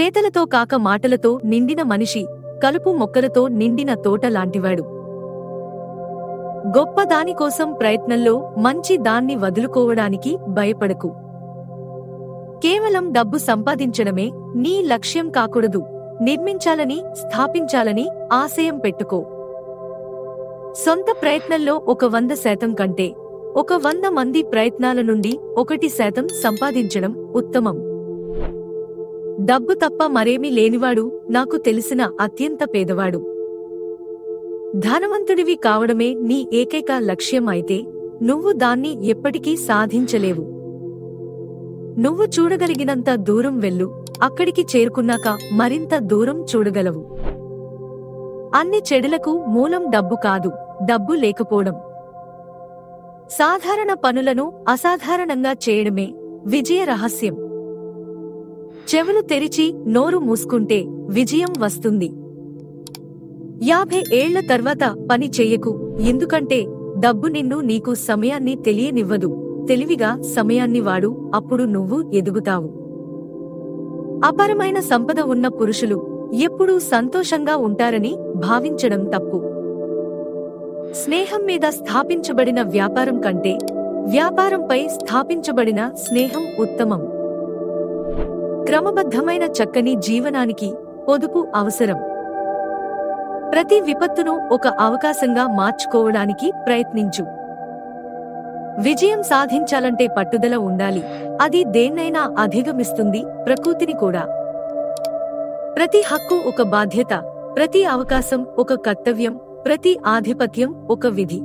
చేతలతో కాక మాటలతో నిండిన మనిషి కలుపు మొక్కలతో నిండిన తోట లాంటివాడు. గొప్ప దానికోసం ప్రయత్నంలో మంచి దాన్ని వదులుకోవడానికి భయపడకు. కేవలం డబ్బు సంపాదించడమే నీ లక్ష్యం కాకూడదు. నిర్మించాలని స్థాపించాలని ఆశయం పెట్టుకో. సొంత ప్రయత్నంలో ఒక వంద శాతం కంటే ఒక వంద మంది ప్రయత్నాల నుండి ఒకటి శాతం సంపాదించడం ఉత్తమం. డబ్బు తప్ప మరేమీ లేనివాడు నాకు తెలిసిన అత్యంత పేదవాడు. ధనవంతుడివి కావడమే నీ ఏకైక లక్ష్యం అయితే నువ్వు దాన్ని ఎప్పటికీ సాధించలేవు. నువ్వు చూడగలిగినంత దూరం వెళ్ళు అక్కడికి చేరుకున్నాక మరింత దూరం చూడగలవు. అన్ని చెడులకు మూలం డబ్బు కాదు డబ్బు లేకపోవడం. సాధారణ పనులను అసాధారణంగా చేయడమే విజయ రహస్యం. చెవులు తెరిచి నోరు మూసుకుంటే విజయం వస్తుంది. యాభై ఏళ్ళ తర్వాత పని చెయ్యకు ఎందుకంటే డబ్బు నిన్ను నీకు సమయాన్ని తెలియనివ్వదు. తెలివిగా సమయాన్ని వాడు అప్పుడు నువ్వు ఎదుగుతావు. అపరమైన సంపద ఉన్న పురుషులు ఎప్పుడూ సంతోషంగా ఉంటారని భావించడం తప్పు. స్నేహం మీద స్థాపించబడిన వ్యాపారం కంటే వ్యాపారంపై స్థాపించబడిన స్నేహం ఉత్తమం. క్రమబద్ధమైన చక్కని జీవనానికి పొదుపు అవసరం. ప్రతి విపత్తును ఒక అవకాశంగా మార్చుకోవడానికి ప్రయత్నించు. విజయం సాధించాలంటే పట్టుదల ఉండాలి. అది దేన్నైనా అధిగమిస్తుంది ప్రకృతిని కూడా. ప్రతి హక్కు ఒక బాధ్యత ప్రతి అవకాశం ఒక కర్తవ్యం ప్రతి ఆధిపత్యం ఒక విధి.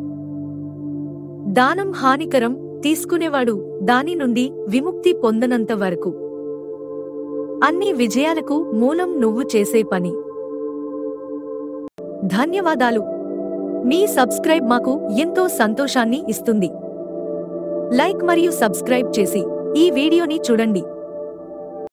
దానం హానికరం తీసుకునేవాడు దాని నుండి విముక్తి పొందనంత వరకు. అన్ని విజయాలకు మూలం నువ్వు చేసే పని. ధన్యవాదాలు. మీ సబ్స్క్రైబ్ మాకు ఎంతో సంతోషాన్ని ఇస్తుంది. లైక్ మరియు సబ్స్క్రైబ్ చేసి ఈ వీడియోని చూడండి.